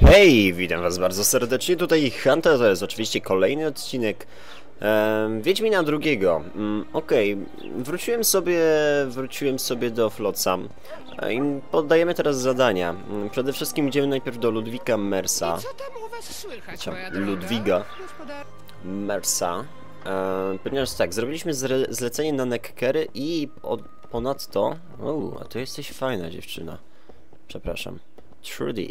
Hej, witam was bardzo serdecznie, tutaj Hunter, to jest oczywiście kolejny odcinek um, Wiedźmina drugiego. Mm, Okej, wróciłem sobie, wróciłem sobie do Flotsam e, i poddajemy teraz zadania. Mm, Przede wszystkim idziemy najpierw do Ludwika Mersa, Co tam u was słychać? Ludwiga. Mersa, e, ponieważ tak, zrobiliśmy zlecenie na Neckery i od, ponadto... Uuu, a to jesteś fajna dziewczyna. Przepraszam. Trudy.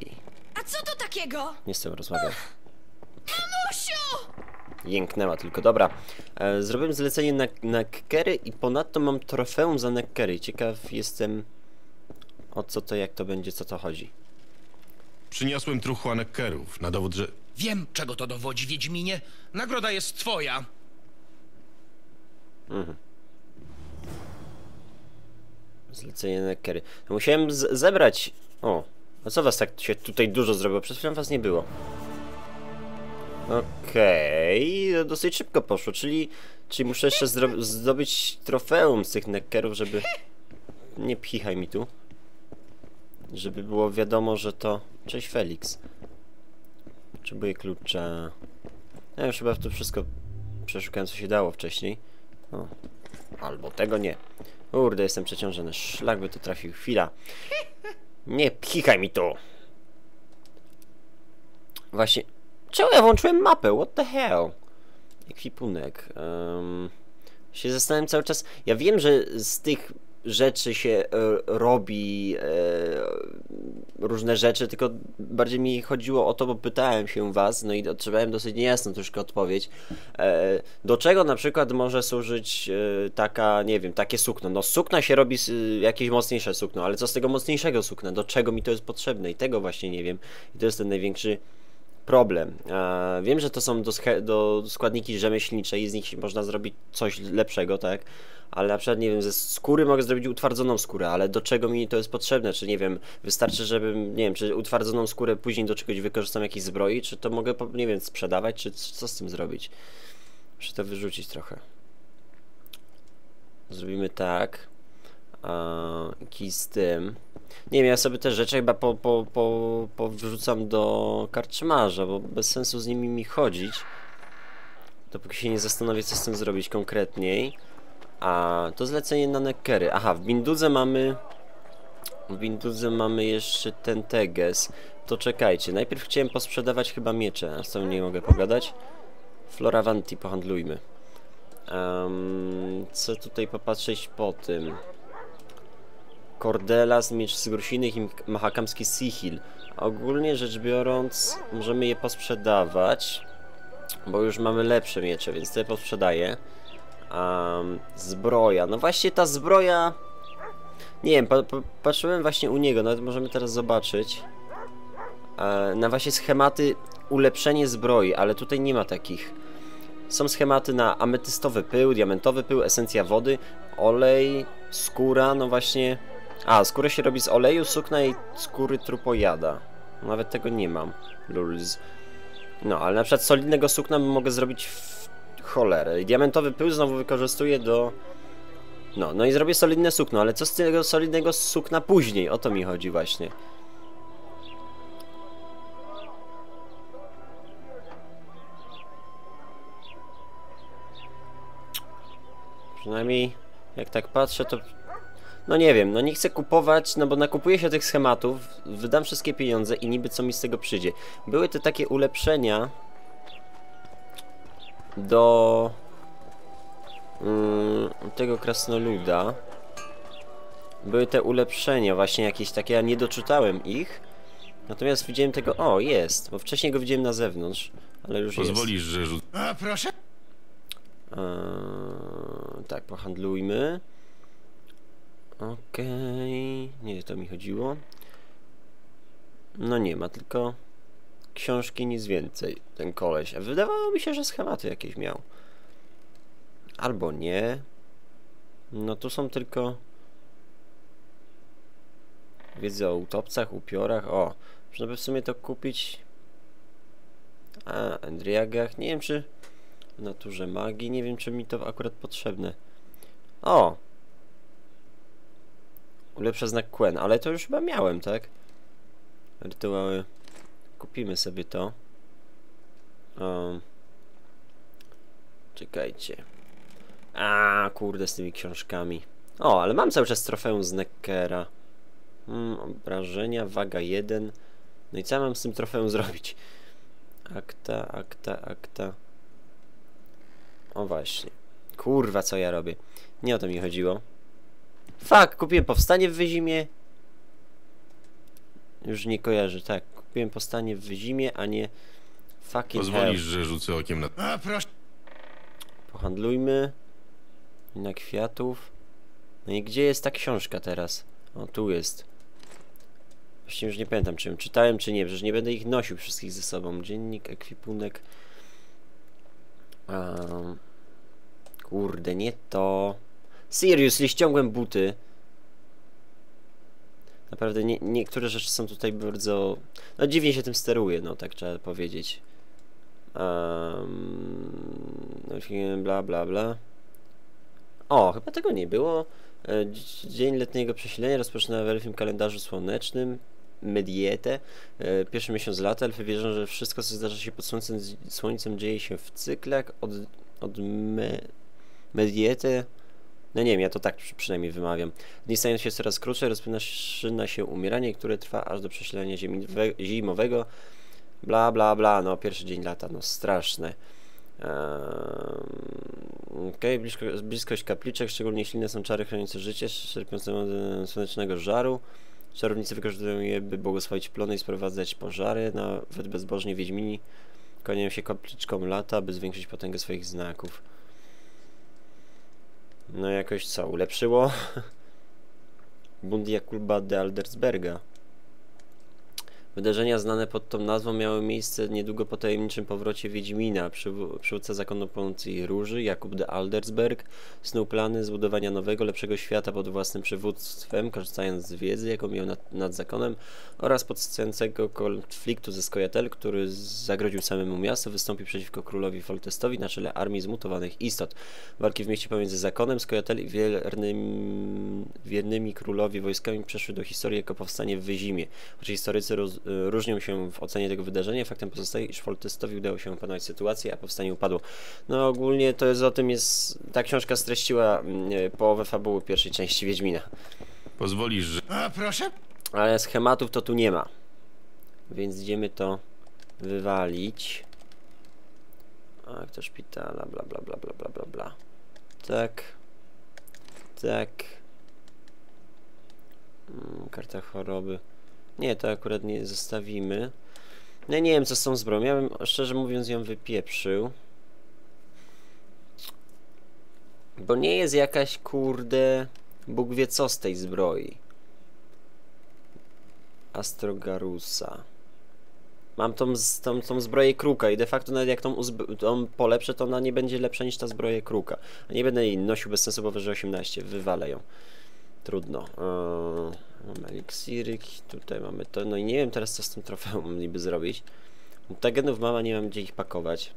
A co to takiego? Nie z tym rozmawiam. Musiu! Jęknęła tylko, dobra. E, zrobiłem zlecenie na, na Kery i ponadto mam trofeum za Neckery. Ciekaw jestem o co to, jak to będzie, co to chodzi. Przyniosłem truchła nekkerów na dowód, że... Wiem, czego to dowodzi, Wiedźminie. Nagroda jest twoja. Zlecenie na Neckery. Musiałem zebrać... O, a co was tak się tutaj dużo zrobiło? Przed chwilą was nie było. Okej, no dosyć szybko poszło, czyli, czyli muszę jeszcze zdobyć trofeum z tych Neckerów, żeby... Nie pchichaj mi tu. Żeby było wiadomo, że to... Cześć Felix. Potrzebuję klucza. Ja już chyba to wszystko przeszukałem, co się dało wcześniej. O. Albo tego nie. Kurde, jestem przeciążony. Szlak by to trafił. Chwila. Nie pchikaj mi tu! Właśnie... Czemu ja włączyłem mapę? What the hell? Ekwipunek. Um, się zastanawiam cały czas. Ja wiem, że z tych rzeczy się e, robi e, różne rzeczy, tylko bardziej mi chodziło o to, bo pytałem się was, no i otrzymałem dosyć niejasną troszkę odpowiedź. E, do czego na przykład może służyć taka, nie wiem, takie sukno? No sukna się robi jakieś mocniejsze sukno, ale co z tego mocniejszego sukna? Do czego mi to jest potrzebne? I tego właśnie nie wiem. I to jest ten największy problem. Wiem, że to są do, do składniki rzemieślnicze i z nich można zrobić coś lepszego, tak? Ale na przykład, nie wiem, ze skóry mogę zrobić utwardzoną skórę, ale do czego mi to jest potrzebne? Czy nie wiem, wystarczy, żebym, nie wiem, czy utwardzoną skórę później do czegoś wykorzystam jakiejś zbroi, czy to mogę, nie wiem, sprzedawać, czy co z tym zrobić? Muszę to wyrzucić trochę. Zrobimy tak. Kij z tym. Nie wiem, ja sobie te rzeczy chyba po, po, po, powrzucam do karczmarza, bo bez sensu z nimi mi chodzić. Dopóki się nie zastanowię, co z tym zrobić konkretniej. A to zlecenie na Neckery. Aha, w Bindudze mamy. W Bindudze mamy jeszcze ten Teges. To czekajcie, najpierw chciałem posprzedawać chyba miecze, a z tą nie mogę pogadać. Floravanti pohandlujmy. Em, co tutaj popatrzeć po tym? Cordelas, miecz z Grusinych i mahakamski Sihil. Ogólnie rzecz biorąc, możemy je posprzedawać, bo już mamy lepsze miecze, więc te posprzedaję. Um, zbroja. No właśnie ta zbroja... Nie wiem, pa, pa, patrzyłem właśnie u niego, nawet możemy teraz zobaczyć. E, na właśnie schematy ulepszenie zbroi, ale tutaj nie ma takich. Są schematy na ametystowy pył, diamentowy pył, esencja wody, olej, skóra, no właśnie... A, skórę się robi z oleju, sukna i skóry trupojada. Nawet tego nie mam. Lulz. No, ale na przykład solidnego sukna mogę zrobić w cholerę. I diamentowy pył znowu wykorzystuję do... No, no i zrobię solidne sukno, ale co z tego solidnego sukna później? O to mi chodzi właśnie. Przynajmniej jak tak patrzę, to no nie wiem, no nie chcę kupować, no bo nakupuję się tych schematów, wydam wszystkie pieniądze i niby co mi z tego przyjdzie. Były te takie ulepszenia do mm, tego krasnoluda. Były te ulepszenia właśnie jakieś takie, ja nie doczytałem ich. Natomiast widziałem tego, o jest, bo wcześniej go widziałem na zewnątrz, ale już jest. Pozwolisz, że rzu... A, proszę. Eee, tak, pohandlujmy. Okej, nie to mi chodziło. No nie ma, tylko książki, nic więcej, ten koleś. A wydawało mi się, że schematy jakieś miał. Albo nie. No tu są tylko wiedza o utopcach, upiorach. O, można by w sumie to kupić. A, Endriagach. Nie wiem, czy w naturze magii. Nie wiem, czy mi to akurat potrzebne. O! Ulepsza znak Quen, ale to już chyba miałem, tak? Rytuały kupimy sobie to. Um, czekajcie. A kurde, z tymi książkami. O, ale mam cały czas trofeum z Neckera. Hmm, obrażenia, waga 1. No i co mam z tym trofeum zrobić? Akta, akta, akta. O właśnie. Kurwa, co ja robię? Nie o to mi chodziło. Fuck, kupiłem powstanie w Wyzimie. Już nie kojarzę, tak. Kupiłem powstanie w Wyzimie, a nie fucking hell. Pozwolisz, że rzucę okiem na... A proszę. Pohandlujmy. Na kwiatów. No i gdzie jest ta książka teraz? O, tu jest. Właściwie już nie pamiętam, czy ją czytałem, czy nie. Przecież nie będę ich nosił wszystkich ze sobą. Dziennik, ekwipunek. Um, kurde, nie to. Seriously, ściągłem buty. Naprawdę nie, niektóre rzeczy są tutaj bardzo... No dziwnie się tym steruje, no tak trzeba powiedzieć. Um, bla bla bla. O, chyba tego nie było. E, dzi- Dzień letniego przesilenia rozpoczyna w elfim kalendarzu słonecznym. Medietę. E, Pierwszy miesiąc lata. Elfy wierzą, że wszystko, co zdarza się pod słońcem, słońcem dzieje się w cyklach. Od, od me. No nie wiem, ja to tak przy- przynajmniej wymawiam. Dni stają się coraz krótsze, rozpoczyna się umieranie, które trwa aż do przesilenia zimowego. Bla, bla, bla, no pierwszy dzień lata, no straszne. Ehm, Okej, blisko, bliskość kapliczek, szczególnie silne są czary chroniące życie, czerpiące od e, słonecznego żaru. Czarownicy wykorzystują je, by błogosławić plony i sprowadzać pożary. Nawet bezbożni wiedźmini kłaniają się kapliczkom lata, by zwiększyć potęgę swoich znaków. No jakoś co, ulepszyło? Bunt Jakuba de Aldersberga. Wydarzenia znane pod tą nazwą miały miejsce niedługo po tajemniczym powrocie Wiedźmina. Przywódca zakonu Poncji Róży, Jakub de Aldersberg, snuł plany zbudowania nowego, lepszego świata pod własnym przywództwem, korzystając z wiedzy, jaką miał nad, nad zakonem oraz podstającego konfliktu ze Skojatel, który zagrodził samemu miastu, wystąpił przeciwko królowi Foltestowi na czele armii zmutowanych istot. Walki w mieście pomiędzy zakonem, Skojatel i wiernym, wiernymi królowi wojskami przeszły do historii jako powstanie w Wyzimie. Choć historycy roz, różnią się w ocenie tego wydarzenia, faktem pozostaje, iż Foltestowi udało się opanować sytuację, a powstanie upadło. No ogólnie to jest o tym jest... Ta książka streściła mm, y, połowę fabuły pierwszej części Wiedźmina. Pozwolisz, że... A proszę. Ale schematów to tu nie ma. Więc idziemy to wywalić. Aktor szpitala, bla bla bla bla bla bla bla. Tak. Tak. Mm, Karta choroby. Nie, to akurat nie zostawimy. No nie wiem co z tą zbroją. Ja bym szczerze mówiąc ją wypieprzył. Bo nie jest jakaś kurde... Bóg wie co z tej zbroi. Astrogarusa. Mam tą, tą, tą zbroję kruka i de facto nawet jak tą, tą polepszę, to ona nie będzie lepsza niż ta zbroja kruka. A nie będę jej nosił bez sensu, waży 18. Wywalę ją. Trudno. Eee, mamy eliksiryk, tutaj mamy to. No i nie wiem teraz co z tym trofeum niby zrobić. Mutagenów mama, nie mam gdzie ich pakować.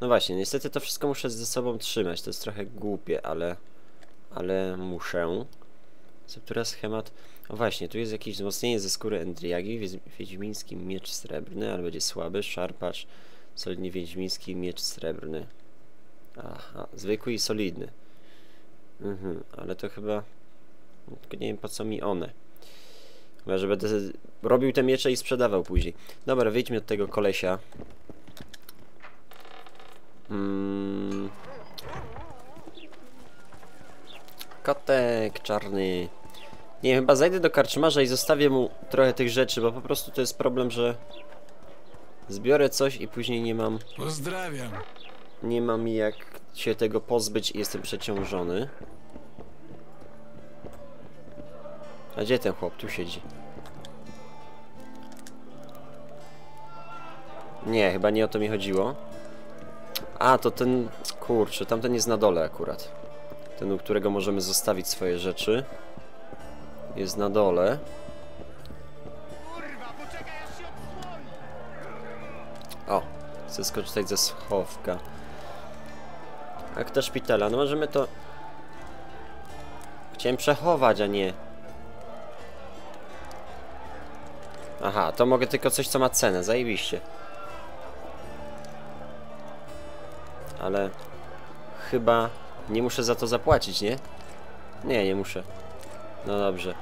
No właśnie, niestety to wszystko muszę ze sobą trzymać. To jest trochę głupie, ale ale muszę. Septura schemat. O właśnie, tu jest jakieś wzmocnienie ze skóry Endriagi, wiedźmiński miecz srebrny, ale będzie słaby, szarpacz, solidnie wiedźmiński miecz srebrny. Aha, zwykły i solidny. Mhm, ale to chyba... Tylko nie wiem po co mi one. Chyba, że będę robił te miecze i sprzedawał później. Dobra, wyjdźmy od tego kolesia. Mm. Kotek czarny. Nie, chyba zajdę do karczmarza i zostawię mu trochę tych rzeczy, bo po prostu to jest problem, że zbiorę coś i później nie mam, Pozdrawiam. Nie mam jak się tego pozbyć i jestem przeciążony. A gdzie ten chłop? Tu siedzi. Nie, chyba nie o to mi chodziło. A, to ten... Kurczę, tamten jest na dole akurat. Ten, u którego możemy zostawić swoje rzeczy. Jest na dole. O, chcę skorzystać ze schowka. Akta szpitala, no możemy to... Chciałem przechować, a nie... Aha, to mogę tylko coś, co ma cenę, zajebiście. Ale chyba nie muszę za to zapłacić, nie? Nie, nie muszę. No dobrze.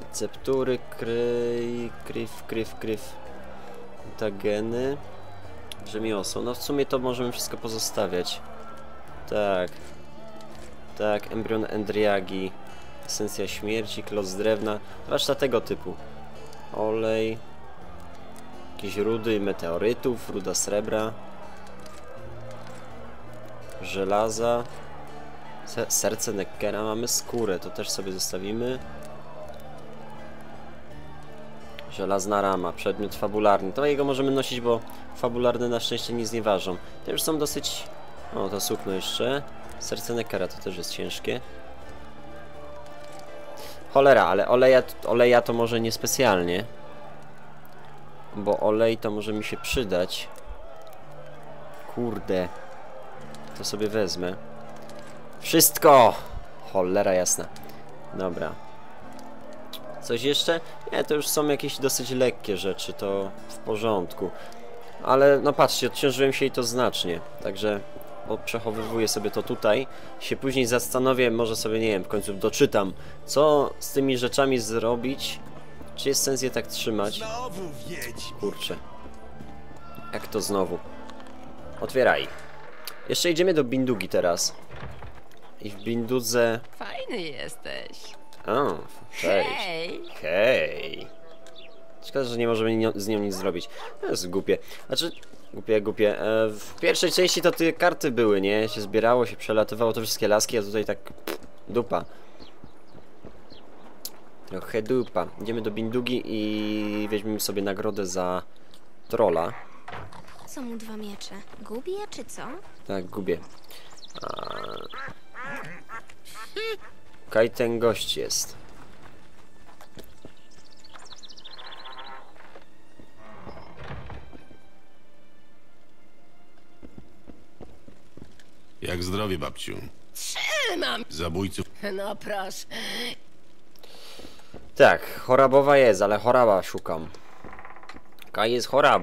Receptury, kryj, kryw, kryw, kryw. Mutageny. Rzemiosło. No w sumie to możemy wszystko pozostawiać. Tak. Tak, embrion Endriagi. Esencja śmierci, klos drewna. Zwłaszcza tego typu. Olej. Jakieś rudy meteorytów, ruda srebra. Żelaza. Se serce Neckera, mamy skórę, to też sobie zostawimy. Żelazna rama, przedmiot fabularny. To jego możemy nosić, bo fabularne na szczęście nic nie ważą. Te już są dosyć... O, to sukno jeszcze. Serce Neckera to też jest ciężkie. Cholera, ale oleja, oleja to może niespecjalnie. Bo olej to może mi się przydać. Kurde. To sobie wezmę. Wszystko! Cholera jasna. Dobra. Coś jeszcze? Nie, to już są jakieś dosyć lekkie rzeczy, to w porządku. Ale no patrzcie, odciążyłem się i to znacznie. Także bo przechowywuję sobie to tutaj. Się później zastanowię, może sobie, nie wiem, w końcu doczytam, co z tymi rzeczami zrobić. Czy jest sens je tak trzymać? Kurczę. Jak to znowu? Otwieraj. Jeszcze idziemy do Bindugi teraz. I w Bindudze... Fajny jesteś. O, cześć. Hej! Hej. Szkoda, że nie możemy ni- z nią nic zrobić. To jest głupie. Znaczy, głupie, głupie. E, w pierwszej części to te karty były, nie? Się zbierało, się przelatywało te wszystkie laski, a tutaj tak pff, dupa. Trochę dupa. Idziemy do Bindugi i weźmiemy sobie nagrodę za trolla. Co mu dwa miecze? Gubi je czy co? Tak, gubię. A... Kaj ten gość jest. Jak zdrowie, babciu? Trzymam! Zabójców No proszę. Tak, chorabowa jest, ale choraba szukam. Kaj jest chorab.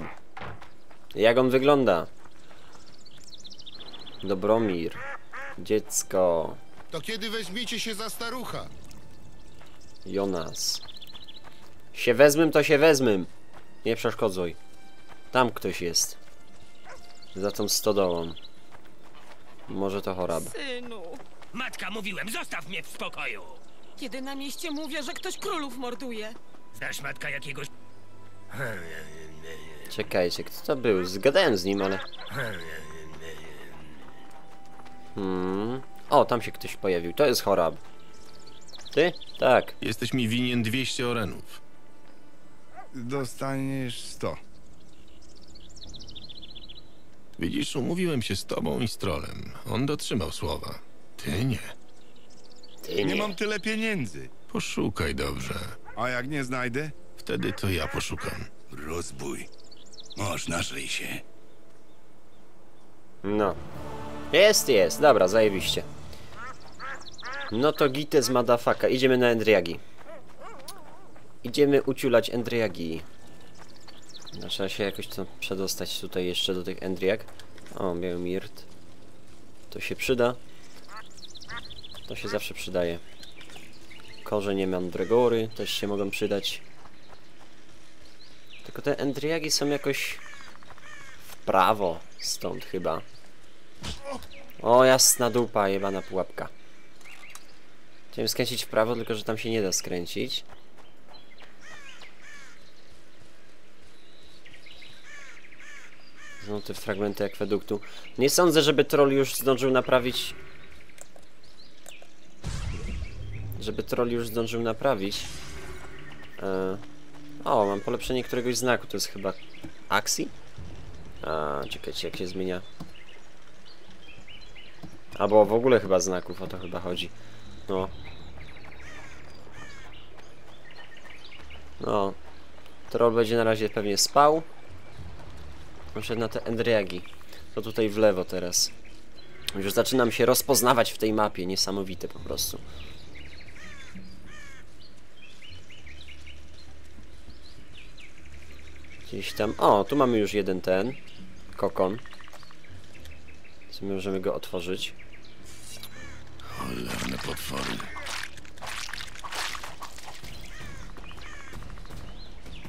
Jak on wygląda? Dobromir. Dziecko. To kiedy weźmiecie się za starucha? Jonas. Się wezmym, to się wezmym. Nie przeszkodzuj. Tam ktoś jest. Za tą stodołą. Może to chorab. Synu, Matka, mówiłem, zostaw mnie w spokoju! kiedy na mieście mówię, że ktoś królów morduje. Znasz matka jakiegoś... Czekajcie, kto to był? Zgadałem z nim, ale... Hmm. O, tam się ktoś pojawił. To jest chorab. Ty? Tak. Jesteś mi winien 200 orenów. Dostaniesz 100. Widzisz, umówiłem się z tobą i z trolem. On dotrzymał słowa. Ty nie. Ty Nie nie. mam tyle pieniędzy. Poszukaj dobrze. A jak nie znajdę? Wtedy to ja poszukam. Rozbój. Można żyj się. No. Jest, jest. Dobra, zajebiście. No to gite z madafaka. Idziemy na Endriagi. Idziemy uciulać Endriagi. No, Trzeba się jakoś to przedostać tutaj jeszcze do tych Endriag. O, miał mirt. To się przyda. To się zawsze przydaje. Korzenie mandragory też się mogą przydać. Tylko te Endriagi są jakoś w prawo stąd chyba. O, jasna dupa, jebana pułapka. Chciałem skręcić w prawo, tylko że tam się nie da skręcić. Znowu te fragmenty akweduktu. Nie sądzę, żeby troll już zdążył naprawić... Żeby troll już zdążył naprawić. E... O, mam polepszenie któregoś znaku, to jest chyba... Axi? A, czekajcie, jak się zmienia. Albo w ogóle chyba znaków, o to chyba chodzi. No. No. Troll będzie na razie pewnie spał. Muszę na te Endriagi. To tutaj w lewo teraz. Już zaczynam się rozpoznawać w tej mapie. Niesamowite po prostu. Gdzieś tam. O, tu mamy już jeden ten. Kokon. Co możemy go otworzyć. Cholerne potwory.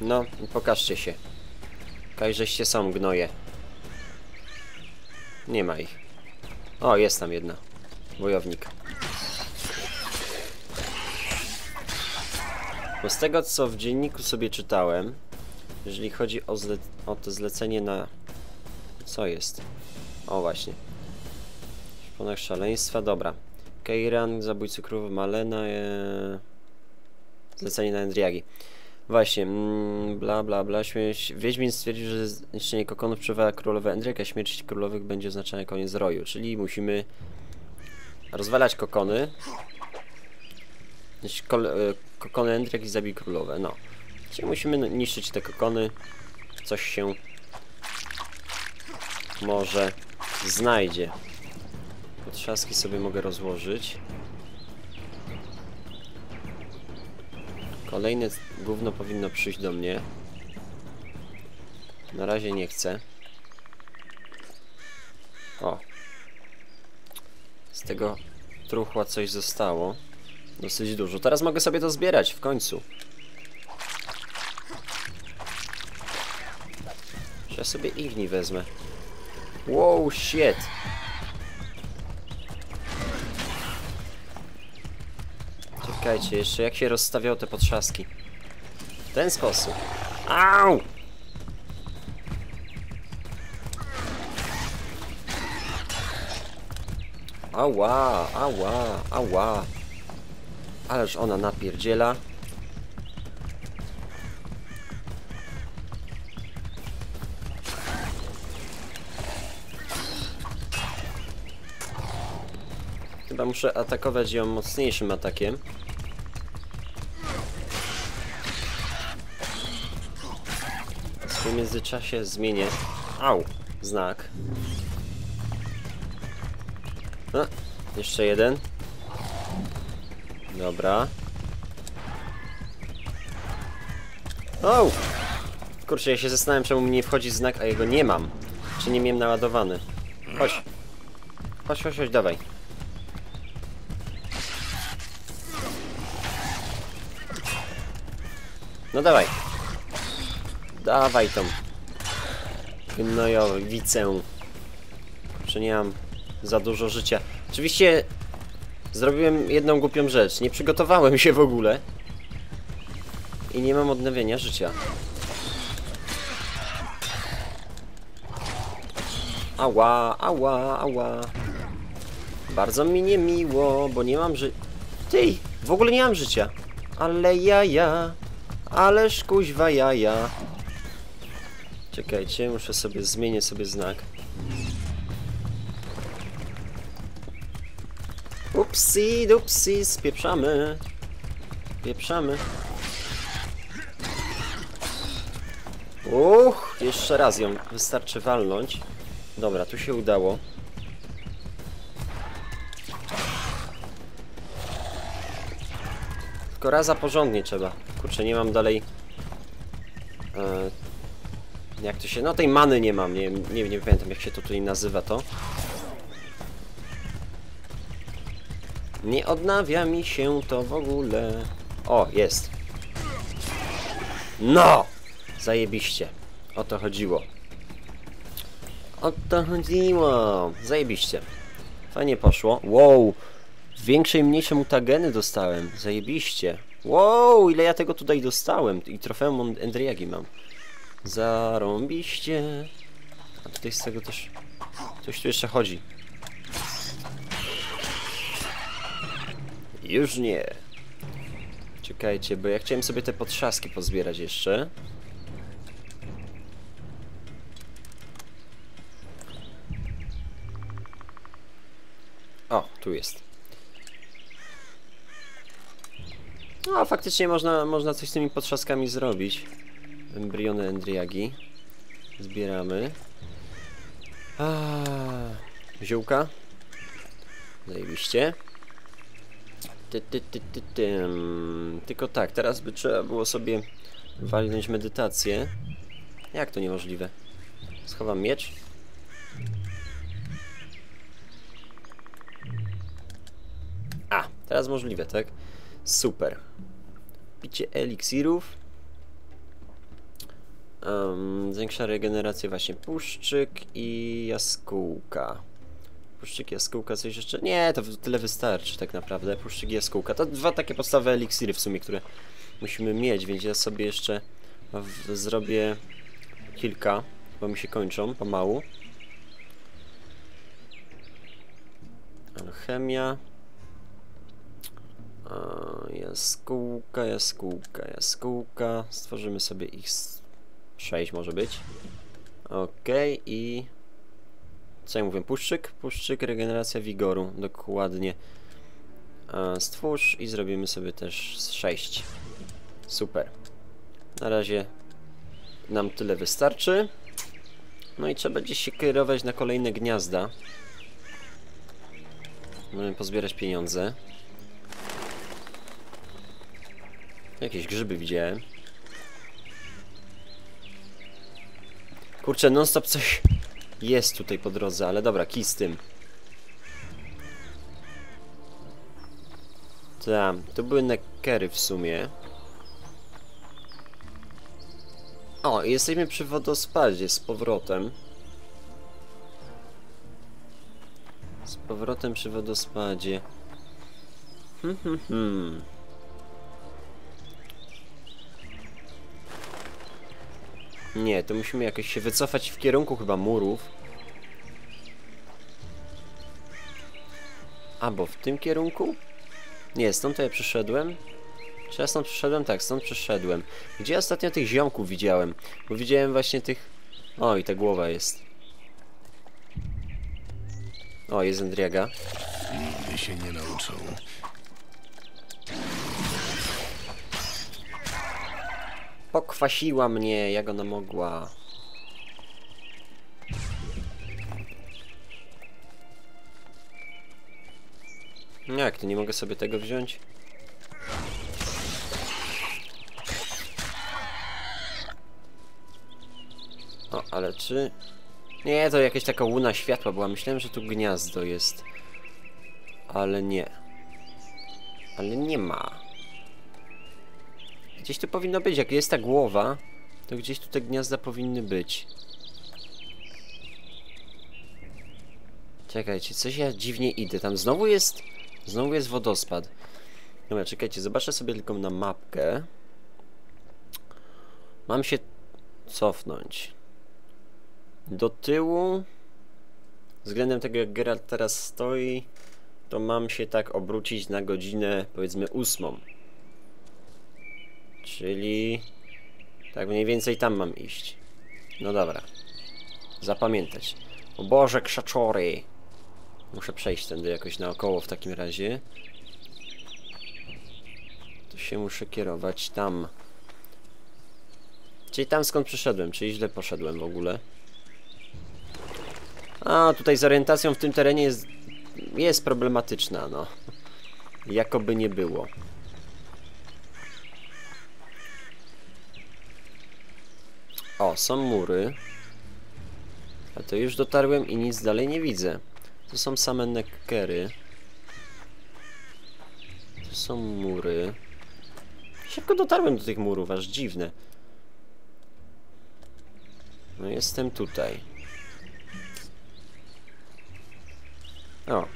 No, pokażcie się. Kajżeście są gnoje. Nie ma ich. O, jest tam jedna. Wojownik. Bo z tego, co w dzienniku sobie czytałem, jeżeli chodzi o, o to zlecenie na... Co jest? O, właśnie. Szponach szaleństwa, dobra. Keiran, zabójcy królów Malena, e... zlecenie na Endriagi. Właśnie, mm, bla bla bla, śmierć. Wiedźmin stwierdził, że zniszczenie kokonów przywoła królowe Endryka, śmierć królowych będzie oznaczała koniec roju, czyli musimy rozwalać kokony. Kol- e, kokony Endryk i zabij królowe, no. Czyli musimy niszczyć te kokony. Coś się może znajdzie. Potrzaski sobie mogę rozłożyć. Kolejne gówno powinno przyjść do mnie. Na razie nie chcę. O. Z tego truchła coś zostało. Dosyć dużo. Teraz mogę sobie to zbierać w końcu. Ja sobie igni wezmę. Wow, shit. Czekajcie, jeszcze jak się rozstawiało te potrzaski. W ten sposób. Au! Ała, ała, ała. Ależ ona napierdziela. Chyba muszę atakować ją mocniejszym atakiem. W międzyczasie zmienię. Au! Znak. No, jeszcze jeden. Dobra. O! Kurczę, ja się zastanawiam, czemu mi nie wchodzi znak, a jego nie mam. Czy nie miałem naładowany. Chodź. Chodź, chodź, chodź, dawaj. No dawaj. Dawaj tą gnojowicę. Czy nie mam za dużo życia. Oczywiście zrobiłem jedną głupią rzecz. Nie przygotowałem się w ogóle. I nie mam odnowienia życia. Ała, ała, ała. Bardzo mi niemiło, bo nie mam ży... Ty, w ogóle nie mam życia. Ale jaja. Ależ kuźwa jaja. Czekajcie, muszę sobie, zmienię sobie znak. Upsi, dupsi, spieprzamy. Pieprzamy. Uch, jeszcze raz ją wystarczy walnąć. Dobra, tu się udało. Tylko raza porządnie trzeba. Kurczę, nie mam dalej... E, jak to się... No tej many nie mam, nie, nie, nie pamiętam jak się to tutaj nazywa to. Nie odnawia mi się to w ogóle. O, jest. No! Zajebiście. O to chodziło. O to chodziło. Zajebiście. Fajnie poszło. Wow! Większe i mniejsze mutageny dostałem. Zajebiście. Wow, ile ja tego tutaj dostałem. I trofeum Endriagi mam. Zarąbiście. A tutaj z tego też... Coś tu jeszcze chodzi. Już nie. Czekajcie, bo ja chciałem sobie te potrzaski pozbierać jeszcze. O, tu jest. No, faktycznie można, można coś z tymi potrzaskami zrobić. Embriony Endriagi. Zbieramy. A, ziółka. Zajebiście. Ty, ty, ty, ty, tym. Tylko tak, teraz by trzeba było sobie walnąć medytację. Jak to niemożliwe? Schowam miecz. A, teraz możliwe, tak? Super. Picie eliksirów. Um, zwiększa regenerację właśnie puszczyk i jaskółka. Puszczyk, jaskółka, coś jeszcze? Nie, to tyle wystarczy tak naprawdę. Puszczyk i jaskółka. To dwa takie podstawowe eliksiry w sumie, które musimy mieć, więc ja sobie jeszcze zrobię kilka, bo mi się kończą pomału. Alchemia. Jaskółka, jaskółka, jaskółka. Stworzymy sobie ich 6 może być. Okej i... Co ja mówię? Puszczyk? Puszczyk, regeneracja wigoru. Dokładnie. A, stwórz i zrobimy sobie też 6. Super. Na razie nam tyle wystarczy. No i trzeba gdzieś się kierować na kolejne gniazda. Możemy pozbierać pieniądze. Jakieś grzyby widziałem. Kurczę, non stop coś jest tutaj po drodze, ale dobra, kij z tym. Tam, to były nekery w sumie. O, jesteśmy przy wodospadzie z powrotem. Z powrotem przy wodospadzie. Hmm, hmm, hmm. Nie, to musimy jakoś się wycofać w kierunku chyba murów. Albo w tym kierunku? Nie, stąd to ja przyszedłem. Czy ja stąd przyszedłem? Tak, stąd przyszedłem. Gdzie ostatnio tych ziomków widziałem? Bo widziałem właśnie tych... O, i ta głowa jest. O, jest Endriaga. Nigdy się nie nauczą. Pokwasiła mnie, jak ona mogła. Jak, to nie mogę sobie tego wziąć? O, ale czy... Nie, to jakaś taka łuna światła była. Myślałem, że tu gniazdo jest. Ale nie. Ale nie ma. Gdzieś tu powinno być, jak jest ta głowa, to gdzieś tu te gniazda powinny być. Czekajcie, coś ja dziwnie idę. Tam znowu jest... Znowu jest wodospad. Dobra, czekajcie, zobaczę sobie tylko na mapkę. Mam się cofnąć. Do tyłu. Względem tego, jak Geralt teraz stoi, to mam się tak obrócić na godzinę, powiedzmy, ósmą. Czyli tak mniej więcej tam mam iść. No dobra. Zapamiętać. O Boże, krzaczory! Muszę przejść tędy jakoś naokoło w takim razie. To się muszę kierować tam. Czyli tam skąd przyszedłem, czyli źle poszedłem w ogóle. A, tutaj z orientacją w tym terenie jest, jest problematyczna, no. Jakoby nie było. O, są mury. A to już dotarłem i nic dalej nie widzę. Tu są same neckery. Tu są mury. Szybko dotarłem do tych murów, aż dziwne. No jestem tutaj. O.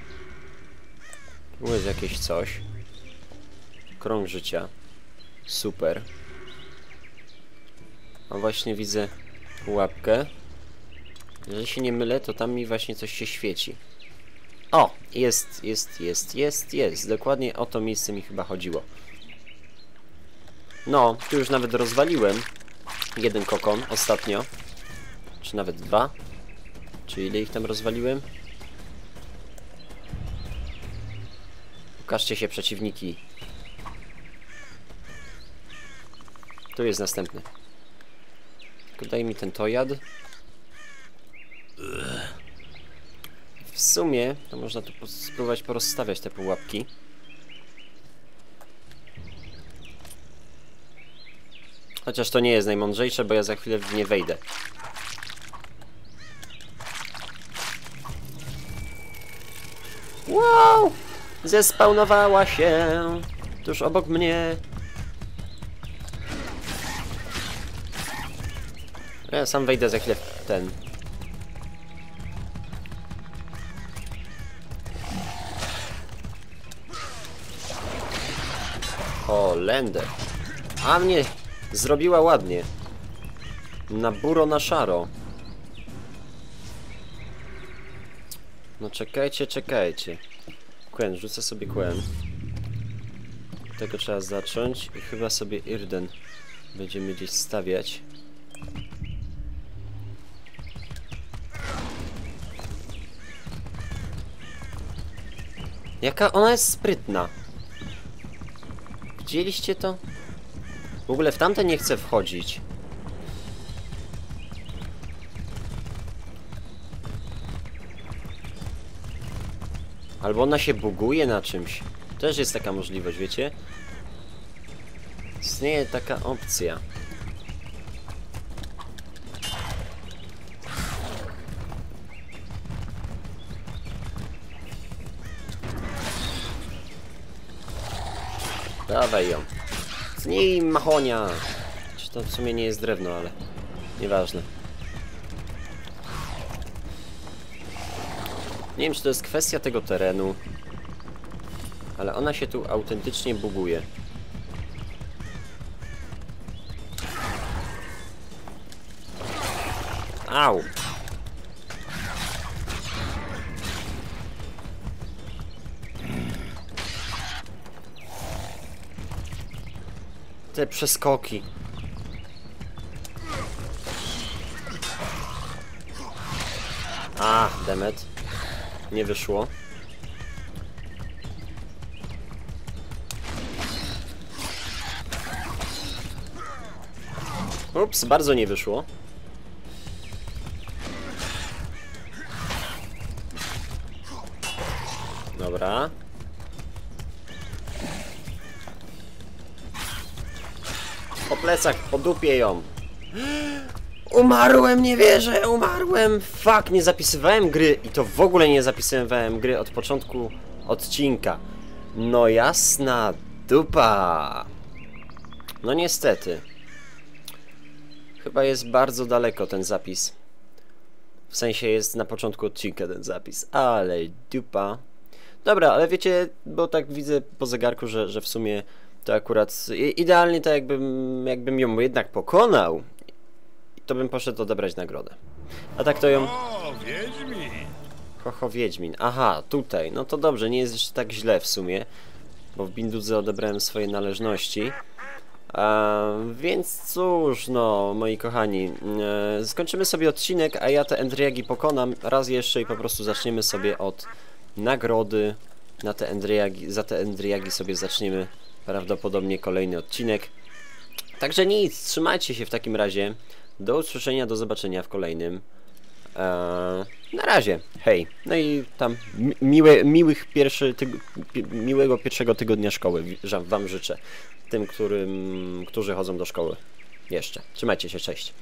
Tu jest jakieś coś. Krąg życia. Super. A właśnie widzę pułapkę. Jeżeli się nie mylę, to tam mi właśnie coś się świeci. O! Jest, jest, jest, jest, jest. Dokładnie o to miejsce mi chyba chodziło. No, tu już nawet rozwaliłem jeden kokon ostatnio. Czy nawet dwa. Czy ile ich tam rozwaliłem? Pokażcie się przeciwniki. Tu jest następny. Tylko daj mi ten tojad. W sumie to można tu spróbować porozstawiać te pułapki. Chociaż to nie jest najmądrzejsze, bo ja za chwilę w nie wejdę. Wow! Zespawnowała się tuż obok mnie. Ja sam wejdę za chwilę ten. O, Lender. A mnie zrobiła ładnie. Na buro, na szaro. No czekajcie, czekajcie. Quen, rzucę sobie Quen. Tego trzeba zacząć i chyba sobie Irden będziemy gdzieś stawiać. Jaka ona jest sprytna. Widzieliście to? W ogóle w tamte nie chcę wchodzić. Albo ona się buguje na czymś. Też jest taka możliwość, wiecie? Istnieje taka opcja. Dawaj ją. Tnij machonia. Czy to w sumie nie jest drewno, ale nieważne. Nie wiem, czy to jest kwestia tego terenu, ale ona się tu autentycznie buguje. Au! Te przeskoki. A, demet. Nie wyszło. Ups, bardzo nie wyszło. Dobra. Plecach, po dupie ją. Umarłem, nie wierzę, umarłem. Fuck, nie zapisywałem gry i to w ogóle nie zapisywałem gry od początku odcinka. No jasna dupa. No niestety. Chyba jest bardzo daleko ten zapis. W sensie jest na początku odcinka ten zapis, ale dupa. Dobra, ale wiecie, bo tak widzę po zegarku, że, że w sumie to akurat idealnie tak jakbym, jakbym ją jednak pokonał, to bym poszedł odebrać nagrodę. A tak to ją... O, Wiedźmin! Hoho Wiedźmin. Aha, tutaj. No to dobrze, nie jest jeszcze tak źle w sumie, bo w Bindudze odebrałem swoje należności. A, więc cóż, no, moi kochani, e, skończymy sobie odcinek, a ja te Endriagi pokonam raz jeszcze i po prostu zaczniemy sobie od nagrody. Na te Endriagi, za te Endriagi sobie zaczniemy prawdopodobnie kolejny odcinek. Także nic, trzymajcie się w takim razie. Do usłyszenia, do zobaczenia w kolejnym. Eee, na razie, hej. No i tam mi- miłe, miłych pierwszy miłego pierwszego tygodnia szkoły wam życzę. Tym, którym, którzy chodzą do szkoły. Jeszcze. Trzymajcie się, cześć.